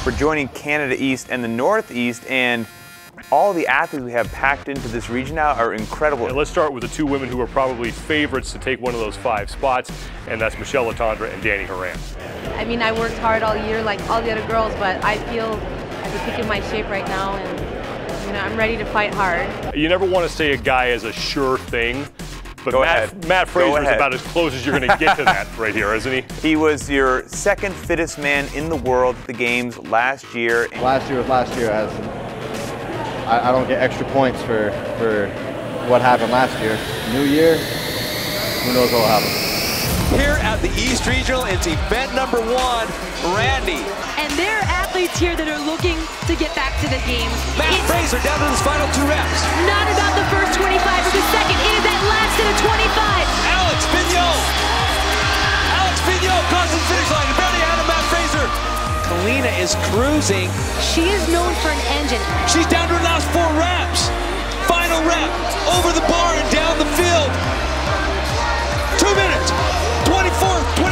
for joining Canada East and the Northeast. And all the athletes we have packed into this region now are incredible. And let's start with the two women who are probably favorites to take one of those five spots, and that's Michele Letendre and Dani Horan. I mean, I worked hard all year like all the other girls, but I feel at the peak of my shape right now, and you know, I'm ready to fight hard. You never want to say a guy is a sure thing, but Go Mat, ahead. Mat Go Fraser is about as close as you're going to get to that right here, isn't he? He was your second fittest man in the world at the games last year. Last year was last year. As I, I don't get extra points for for what happened last year. New year, who knows what will happen. Here at the East Regional, it's event number one, Randy. And there are athletes here that are looking to get back to the game. Mat It's Fraser down to his final two reps. not about the first 25 or the second. It is that last of 25. Alex Vigneault. Alex Vigneault crosses the finish line. Barely out of Mat Fraser. Kalina is cruising. She is known for an engine. She's down to her last four reps. Final rep. Over the bar and down the field. Two minutes. 24, 25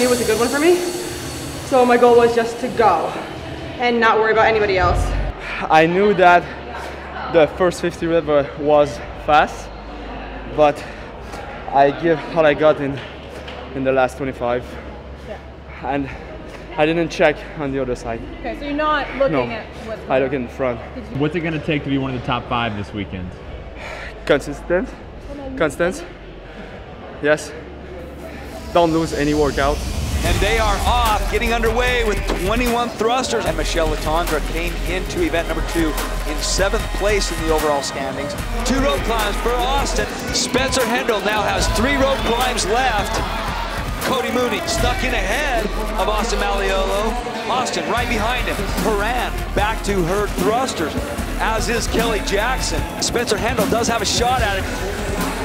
knew was a good one for me. So my goal was just to go and not worry about anybody else. I knew that the first 50 rep were- was fast, but I give all I got in in the last 25, and I didn't check on the other side. Okay, so you're not looking No, at what's I look in the front. What's it going to take to be one of the top five this weekend? Consistent, constant. Yes. Don't lose any workout. And they are off, getting underway with 21 thrusters. And Michele Letendre came into event number two in seventh place in the overall standings. Two rope climbs for Austin. Spencer Hendel now has three rope climbs left. Cody Mooney stuck in ahead of Austin Malleolo. Austin right behind him. Horan back to her thrusters, as is Kelley Jackson. Spencer Hendel does have a shot at it.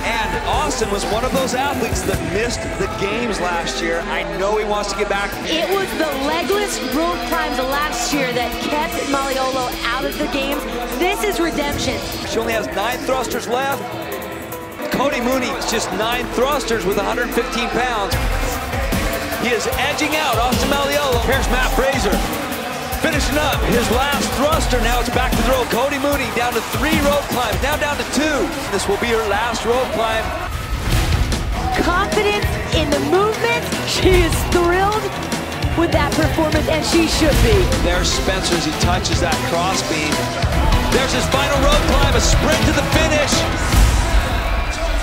And Austin was one of those athletes that missed the games last year. I know he wants to get back. It was the legless road climbs last year that kept Malleolo out of the games. This is redemption. She only has nine thrusters left. Cody Mooney is just nine thrusters with 115 pounds. He is edging out Austin Malleolo. Here's Mat Fraser. Finishing up his last thruster. Now it's back to the road. Cody Mooney down to three rope climbs. Now down to two. This will be her last rope climb. Confidence in the movement. She is thrilled with that performance, and she should be. There's Spencer as he touches that crossbeam. There's his final rope climb, a sprint to the finish.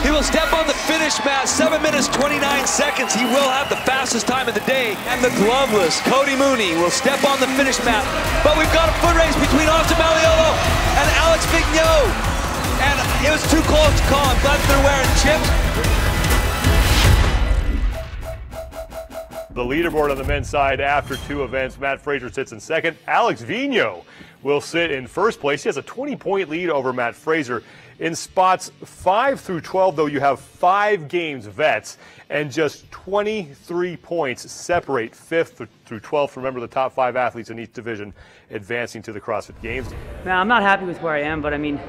He will step on the finish mat, 7 minutes 29 seconds. He will have the fastest time of the day. And the gloveless Cody Mooney will step on the finish mat. But we've got a foot race between Austin Malleolo and Alex Vigneault. And it was too close to call. I'm glad they're wearing chips. The leaderboard on the men's side after two events, Mat Fraser sits in second. Alex Vigneault will sit in first place. He has a 20 point lead over Mat Fraser. In spots 5 through 12, though, you have five games vets, and just 23 points separate 5th through 12th. Remember, the top five athletes in each division advancing to the CrossFit Games. Man, I'm not happy with where I am, but I mean,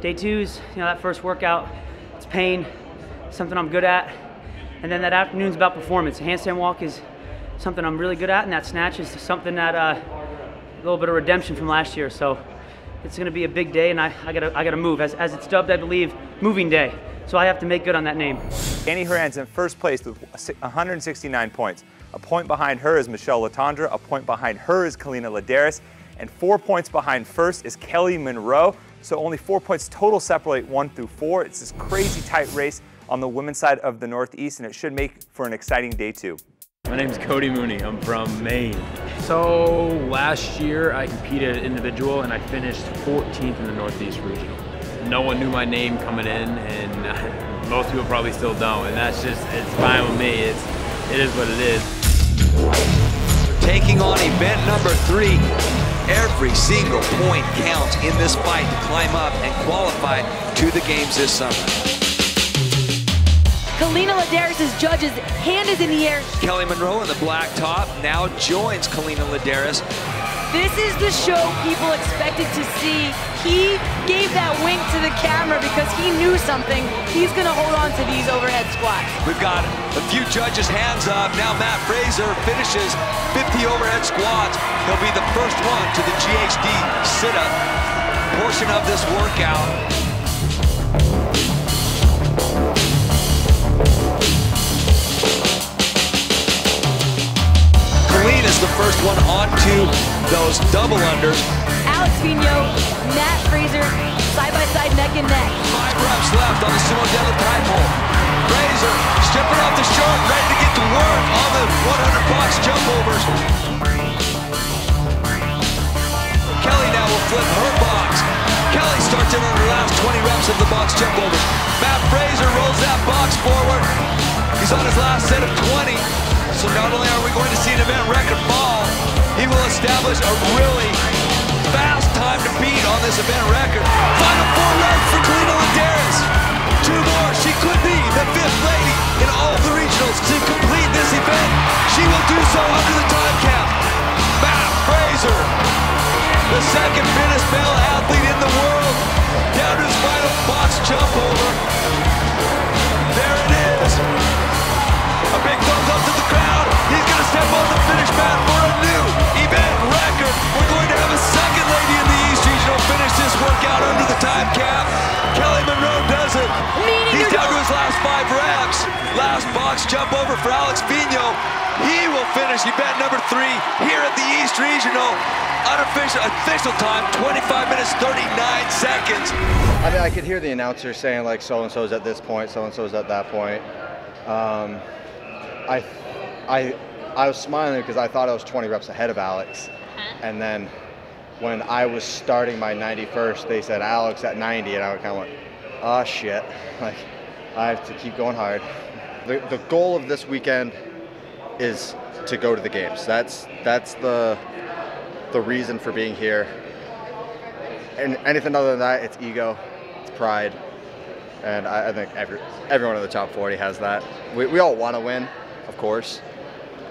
day two's, you know, that first workout, it's pain, something I'm good at. And then that afternoon's about performance. Handstand walk is something I'm really good at, and that snatch is something that uh, a little bit of redemption from last year. So it's going to be a big day, and I, I gotta I gotta move. As, as it's dubbed, I believe, moving day. So I have to make good on that name. Dani Horan's in first place with 169 points. A point behind her is Michele Letendre. A point behind her is Kalina Ladaris. And four points behind first is Kelly Monroe. So only four points total separate one through four. It's this crazy tight race on the women's side of the Northeast, and it should make for an exciting day too. My name is Cody Mooney. I'm from Maine. So last year I competed individual and I finished 14th in the Northeast Regional. No one knew my name coming in, and most people probably still don't. And that's just it's fine with me. It's it is what it is. Taking on event number three. Every single point counts in this fight to climb up and qualify to the games this summer. Kalina Ladaris' judges, hand is in the air. Kelly Monroe in the black top now joins Kalina Ladaris. This is the show people expected to see. He gave that wink to the camera because he knew something. He's gonna hold on to these overhead squats. We've got a few judges hands up. Now Mat Fraser finishes 50 overhead squats. He'll be the first one to the GHD sit-up portion of this workout. Colleen is the first one onto those double unders. Alex Vigneault, Mat Fraser, side by side, neck and neck. Five reps left on the sumo deadlift pole. Fraser stripping off the short, ready to get to work on the 100 box jump overs. Kelly now will flip her box. Kelly starts in on the last 20 reps of the box jump overs. Mat Fraser rolls that box forward. He's on his last set of 20. So not only are we going to see an event record fall, he will establish a really fast time to beat on this event record. Final four reps for Kalina Ladares. Two more. She could be time cap. Kelly Monroe does it. He's down to his last five reps. Last box jump over for Alex Vigneault. He will finish event number three here at the East Regional. Unofficial official time, 25 minutes, 39 seconds. I mean, I could hear the announcer saying like so and so's at this point, so and so's at that point. Um, I, I, I was smiling because I thought I was 20 reps ahead of Alex, and then when I was starting my 91st, they said Alex at 90, and I kind of went, oh shit, like I have to keep going hard. The, the goal of this weekend is to go to the games. That's that's the the reason for being here. And anything other than that, it's ego, it's pride, and I, I think every everyone in the top 40 has that. We, we all want to win, of course,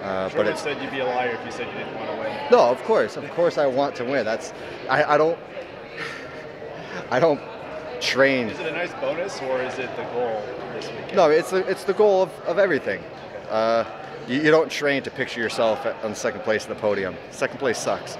uh, but it's said you'd be a liar if you said you didn't want to win. no, of course, of course, I want to win. That's I, I don't I don't train. Is it a nice bonus or is it the goal this weekend? No, it's the, it's the goal of, of everything. Uh, you, you don't train to picture yourself on second place in the podium. Second place sucks.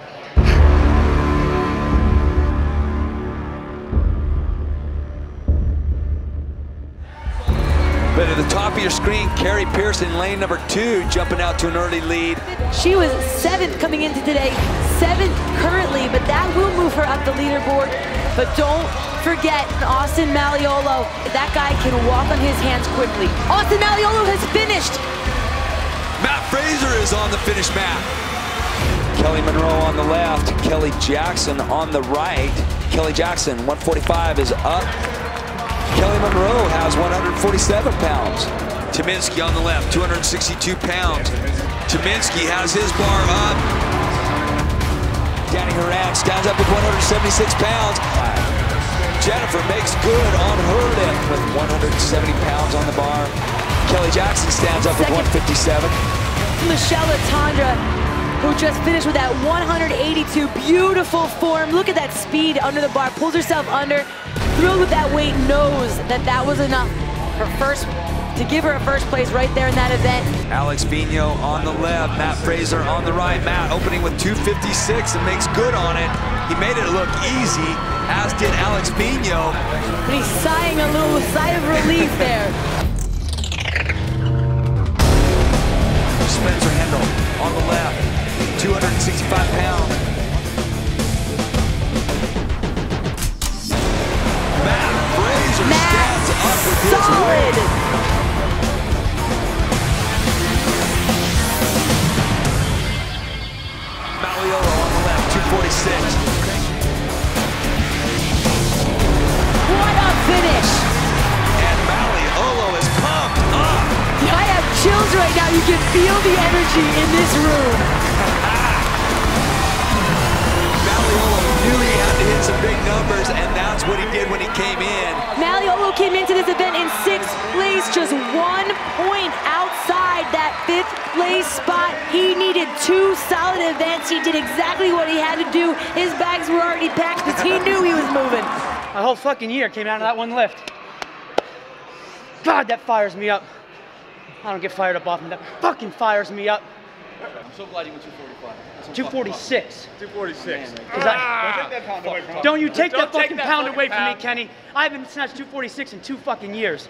But at the top of your screen, Kari Pearson, lane number two, jumping out to an early lead. She was seventh coming into today, seventh currently, but that will move her up the leaderboard. But don't forget Austin Malleolo. That guy can walk on his hands quickly. Austin Malleolo has finished. Mat Fraser is on the finish mat. Kelly Monroe on the left, Kelley Jackson on the right. Kelley Jackson, 145 is up. Kelly Monroe has 147 pounds. Tyminski on the left, 262 pounds. Tyminski has his bar up. Dani Horan stands up with 176 pounds. Jennifer makes good on her lift with 170 pounds on the bar. Kelley Jackson stands up with 157. Michele Letendre, who just finished with that 182 beautiful form. Look at that speed under the bar, pulls herself under, thrilled with that weight, knows that that was enough for first to give her a first place right there in that event. Alex Vigneault on the left, Mat Fraser on the right. Mat opening with 256 and makes good on it. He made it look easy, as did Alex Vigneault. And he's sighing a little sigh of relief there. Spencer Hendel on the left, 265 pounds. Mat Fraser stands up with his Solid. Malleolo on the left, 246. What a finish. And Malleolo is pumped up. I have chills right now. You can feel the energy in this room. Some big numbers, and that's what he did when he came in. Malleolo came into this event in sixth place, just one point outside that fifth place spot. He needed two solid events. He did exactly what he had to do. His bags were already packed because he knew he was moving. My whole fucking year came out of that one lift. God, that fires me up. I don't get fired up often. That fucking fires me up. I'm so glad you went 245. 246. 246. I- Don't take that pound away from me. Don't you take Don't that fucking that pound fucking away from me. Kenny. I haven't snatched 246 in two fucking years.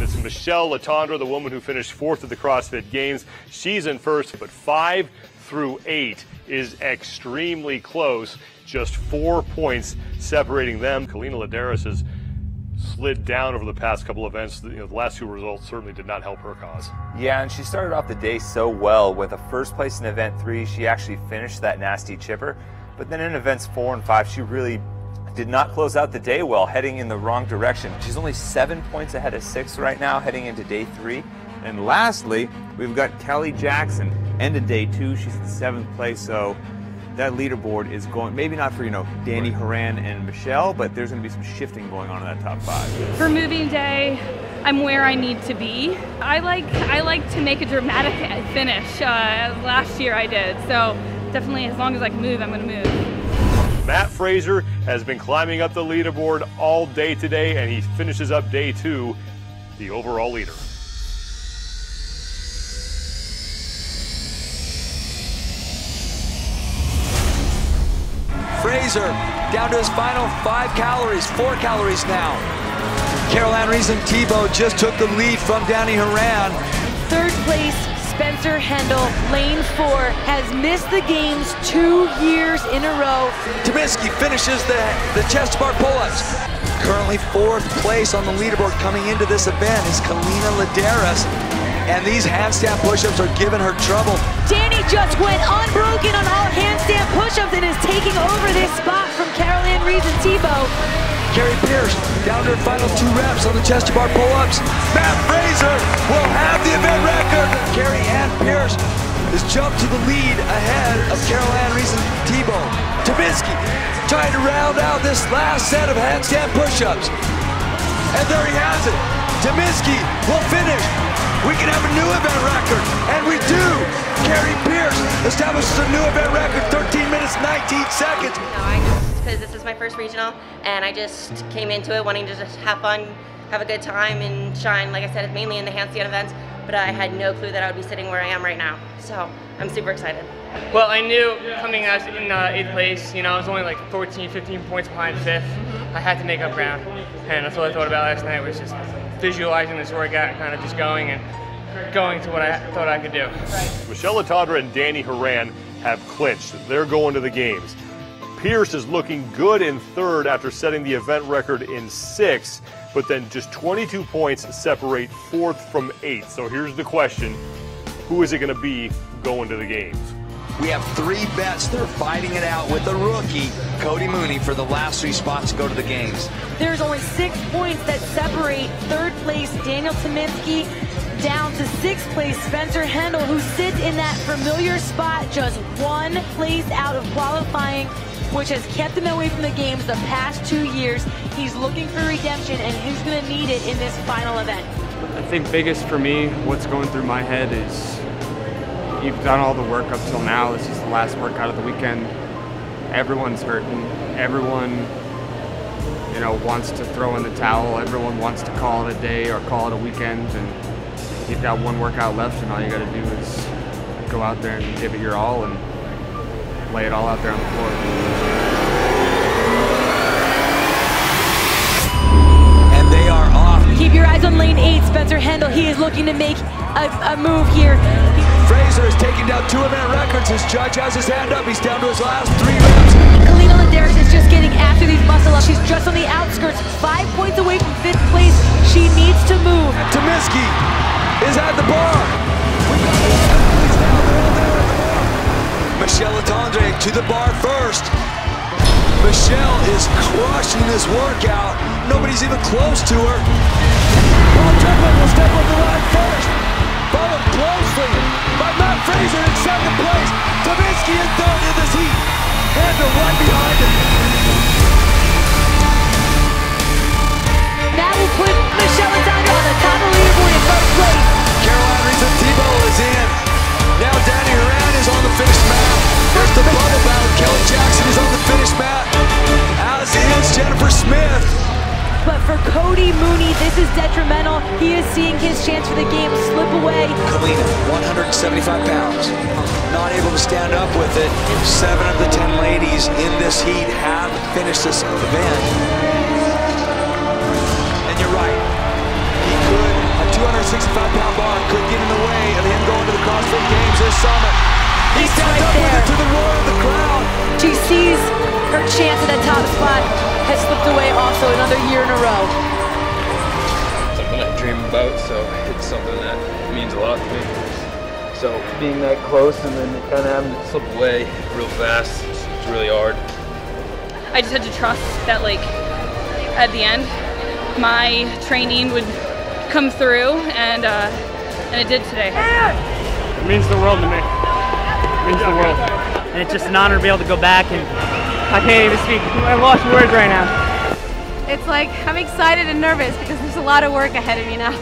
It's Michele Letendre, the woman who finished fourth at the CrossFit Games. She's in first, but five through eight is extremely close. Just four points separating them. Kalina Ladaris has slid down over the past couple events. You know, the last two results certainly did not help her cause. Yeah, and she started off the day so well with a first place in event three. She actually finished that nasty chipper. But then in events four and five, she really did not close out the day well, heading in the wrong direction. She's only seven points ahead of six right now, heading into day three. And lastly, we've got Kelley Jackson. End of day two, she's in seventh place. So that leaderboard is going, maybe not for, you know, Dani Horan and Michele, but there's going to be some shifting going on in that top five. For moving day, I'm where I need to be. I like I like to make a dramatic finish. Uh, as last year I did, so definitely as long as I can move, I'm going to move. Mat Fraser has been climbing up the leaderboard all day today, and he finishes up day two, the overall leader. Fraser down to his final five calories, four calories now. Carol Ann Reason Thibault just took the lead from Dani Horan. Third place, Spencer Hendel, lane four, has missed the games two years in a row. Tyminski finishes the, the chest bar pull-ups. Currently fourth place on the leaderboard coming into this event is Kalina Ladaris. And these handstand push-ups are giving her trouble. Dani just went unbroken on all handstand push-ups and is taking over this spot from Carol Ann Reeves and Thibault. Kari Pearce down to her final two reps on the chest bar pull-ups. Mat Fraser will have the event record. Carrie Ann Pearce has jumped to the lead ahead of Carol Ann Reason Thibault. Tyminski trying to round out this last set of handstand push-ups. And there he has it. Tyminski will finish. We can have a new event record, and we do. Kari Pearce establishes a new event record, 13 minutes, 19 seconds. No, I just because this is my first regional, and I just came into it wanting to just have fun, have a good time, and shine. Like I said, it's mainly in the handstand events, but I had no clue that I would be sitting where I am right now. So I'm super excited. Well, I knew coming as in uh, eighth place, you know, I was only like 14, 15 points behind fifth. I had to make up ground, and that's what I thought about last night was just visualizing this workout and kind of just going and going to what I thought I could do. Michele Letendre and Dani Horan have clinched. They're going to the games. Pearce is looking good in third after setting the event record in sixth, but then just 22 points separate fourth from eighth. So here's the question who is it going to be going to the games? We have three bets. They're fighting it out with the rookie, Cody Mooney, for the last three spots to go to the games. There's only six points that separate third place Daniel Tyminski down to sixth place Spencer Hendel, who sits in that familiar spot just one place out of qualifying, which has kept him away from the games the past two years. He's looking for redemption, and he's going to need it in this final event. I think biggest for me, what's going through my head is you've done all the work up till now. This is the last workout of the weekend. Everyone's hurting. Everyone, you know, wants to throw in the towel. Everyone wants to call it a day or call it a weekend. And you've got one workout left, and all you got to do is go out there and give it your all and lay it all out there on the floor. And they are off. Keep your eyes on lane eight, Spencer Hendel. He is looking to make a, a move here. Fraser is taking down two event records. His judge has his hand up. He's down to his last three reps. Kalina Ladaris is just getting after these muscle ups. She's just on the outskirts, five points away from fifth place. She needs to move. Tyminski is at the bar. Michele Letendre to the bar first. Michele is crushing this workout. Nobody's even close to her. Paul Tedman will step on the line first. Followed closely by Mat Fraser in second place. Tyminski in third in this heat. Hendel right behind him. That will put Michele Cody Mooney, this is detrimental. He is seeing his chance for the game slip away. Kalina, 175 pounds, not able to stand up with it. Seven of the 10 ladies in this heat have finished this event. And you're right, he could, a 265 pound bar could get in the way of him going to the CrossFit Games this summit. He stands right up with there. it to the roar of the crowd. She sees her chance at that top spot has slipped away also another year in a row. Something I dream about, so it's something that means a lot to me. So being that close and then kind of having it slip away real fast, it's, it's really hard. I just had to trust that, like, at the end, my training would come through, and uh, and it did today. It means the world to me. It means the world. And it's just an honor to be able to go back and I can't even speak. I lost words right now. It's like I'm excited and nervous because there's a lot of work ahead of me now.